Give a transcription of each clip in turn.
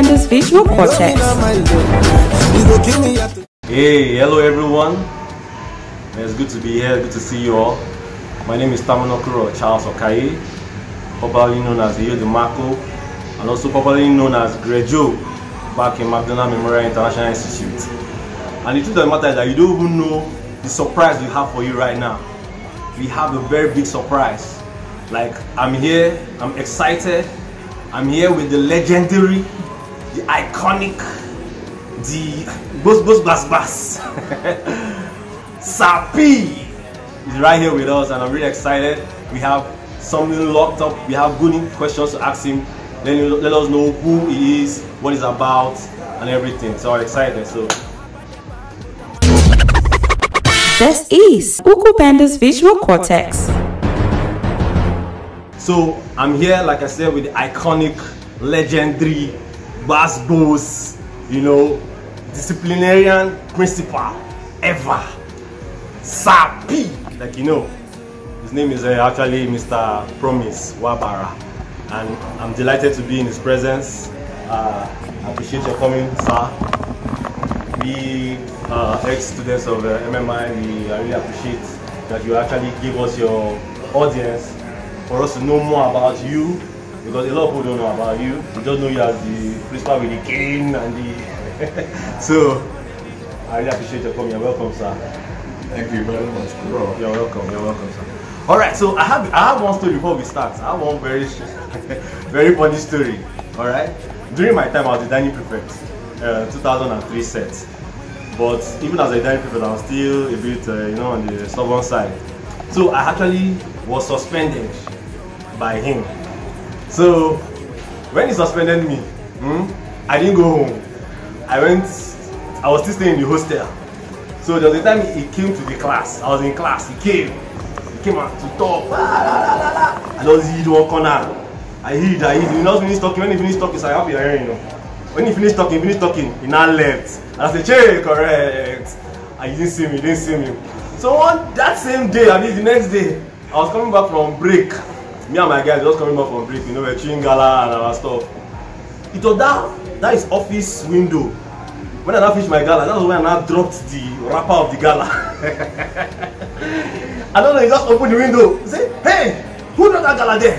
Benda's visual cortex. Hey, hello everyone. It's good to be here, good to see you all. My name is Tamanokuro Charles Okaye, popularly known as Heyo Marco, and also popularly known as Grejo back in McDonald Memorial International Institute. And the truth of the matter is that you don't even know the surprise we have for you right now. We have a very big surprise. Like, I'm here, I'm excited, I'm here with the legendary, the iconic, the Bos Bos Bas Bas. Sapi is right here with us and I'm really excited. We have something locked up. We have good questions to ask him. Let, let us know who he is, what he's about, and everything. So I'm excited. So This is UkwuBenda's visual cortex. So I'm here, like I said, with the iconic, legendary, Bass Boss, you know, disciplinarian principal ever, Sapi, like you know. His name is uh, actually Mr. Promise Wagbara, and I'm delighted to be in his presence. Uh, I appreciate your coming, sir. We uh, ex-students of uh, MMI, we I really appreciate that you actually give us your audience for us to know more about you because a lot of people don't know about you. They just know you as the principal with the cane and the. so I really appreciate your coming. You're welcome, sir. Thank you very much, bro. You're welcome. You're welcome, sir. All right. So I have I have one story before we start. I have one very very funny story. All right. During my time, I was the dining prefect, uh, 2003 set. But even as a dining prefect, I was still a bit, uh, you know, on the stubborn side. So I actually was suspended by him. So when he suspended me, hmm, I didn't go home. I went, I was still staying in the hostel. So there was a time he came to the class. I was in class. He came. He came out to talk. La, la, la, la. I just hid one corner. I hid, I hid. He not finished talking. When he finished talking, so I you're hearing, you know. When he finished talking, he finished talking, he now left. And I said, Che, correct. And he didn't see me, he didn't see me. So on that same day, I mean the next day, I was coming back from break. Me and my guys just coming back from break, you know, we're chewing gala and our stuff. It was that, that is office window. When I now finished my gala, that was when I now dropped the wrapper of the gala. I don't know, he just opened the window. He said, hey, who dropped that gala there?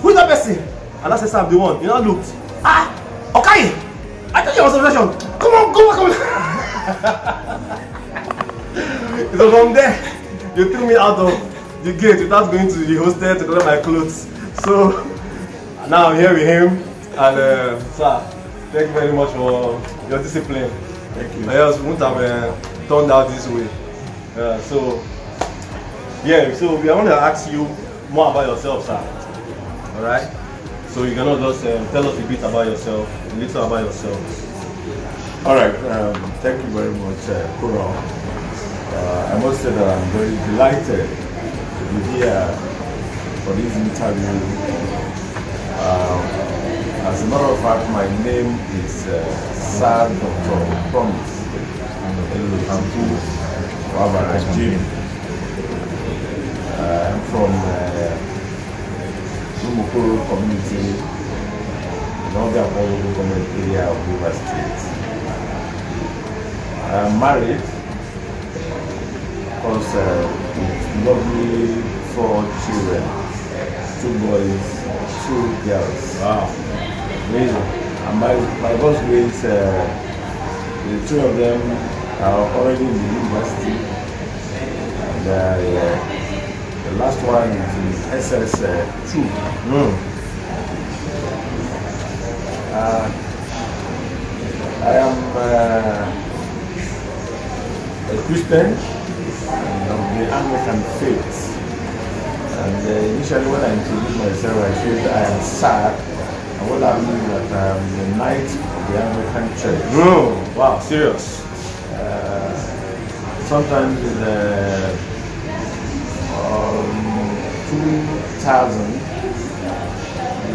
Who is that person? And I said, Sam, the one. You know, looked. Ah, okay. I thought you was obsession. Come on, go back, come on. so from there, you threw me out of the gate without going to the hostel to collect my clothes. So now I'm here with him. And uh, sir, thank you very much for your discipline. Thank you. I else wouldn't have uh, turned out this way. Uh, so, yeah, so we want to ask you more about yourself, sir. All right? So you cannot just um, tell us a bit about yourself, a little about yourself. All right. Um, thank you very much, uh, Kuro. Uh, I must say that I'm very delighted here for this interview. Um, as a matter of fact, my name is uh, Sir Dr. Promise Uh, I'm from uh, Lumukuru community, Northern Apollo community area of River State. I'm married, course, uh, with lovely four children, two boys, two girls. Wow. Amazing. And my, my boss grades, uh, the two of them are already in the university. And uh, yeah, the last one is in SS uh, 2. Mm. Uh, I am uh, a Christian of the Anglican faith. And uh, initially when I introduced myself, I said I am sad. And what I mean is that I am the knight of the Anglican Church. Mm. Wow, serious. Uh, sometimes in the um, 2000,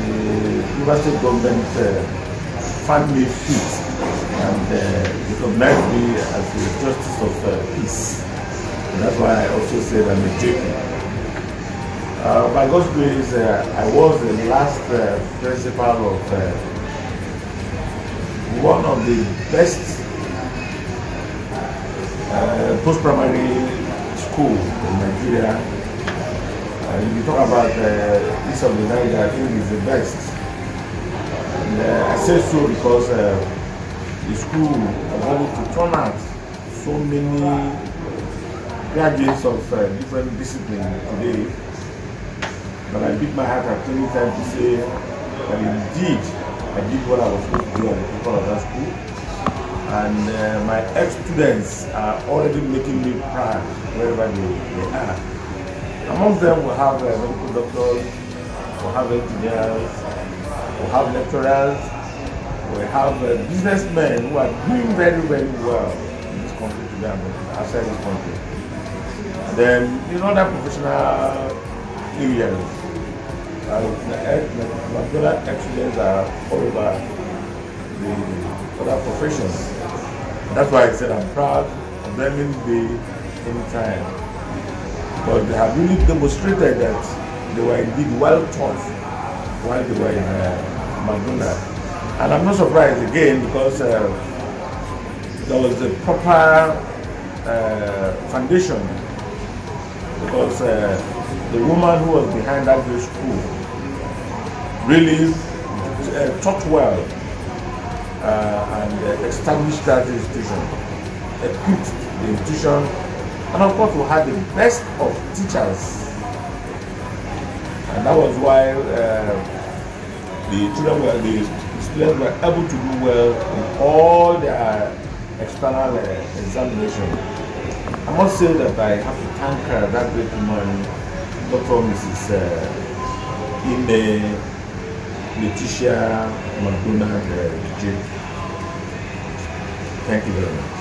the University government uh, found me fit and uh, recognized me as the justice of uh, peace. And that's why I also said I'm a JP. Uh, by God's grace, uh, I was the last uh, principal of uh, one of the best uh, post-primary school in Nigeria. Uh, if you talk about uh, East of the Niger, I think it's the best. And I say so because the school was able to turn out so many graduates of uh, different disciplines today. But I beat my heart at any time to say that indeed I did what I was supposed to do at the people of that school. And uh, my ex-students are already making me proud wherever they, they are. Among them we have uh, medical doctors, we have engineers, we have lecturers, we have uh, businessmen who are doing very, very well in this country today outside this country. And then in other professional areas, uh, the McDonald excellence are all over the other professions. That's why I said I'm proud of them in the anytime. But they have really demonstrated that they were indeed well taught while they were in uh, McDonald. And I'm not surprised again because uh, there was a proper uh, foundation because uh, the woman who was behind that great school really uh, taught well uh, and uh, established that institution, equipped the institution, and of course we had the best of teachers. And that was why uh, the children were, the students were able to do well in all their external uh, examination. I must say that I have to thank uh, that great woman, Dr. Mrs. Uh, Ine Letitia McDonald uh. Thank you very much.